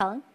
Colin?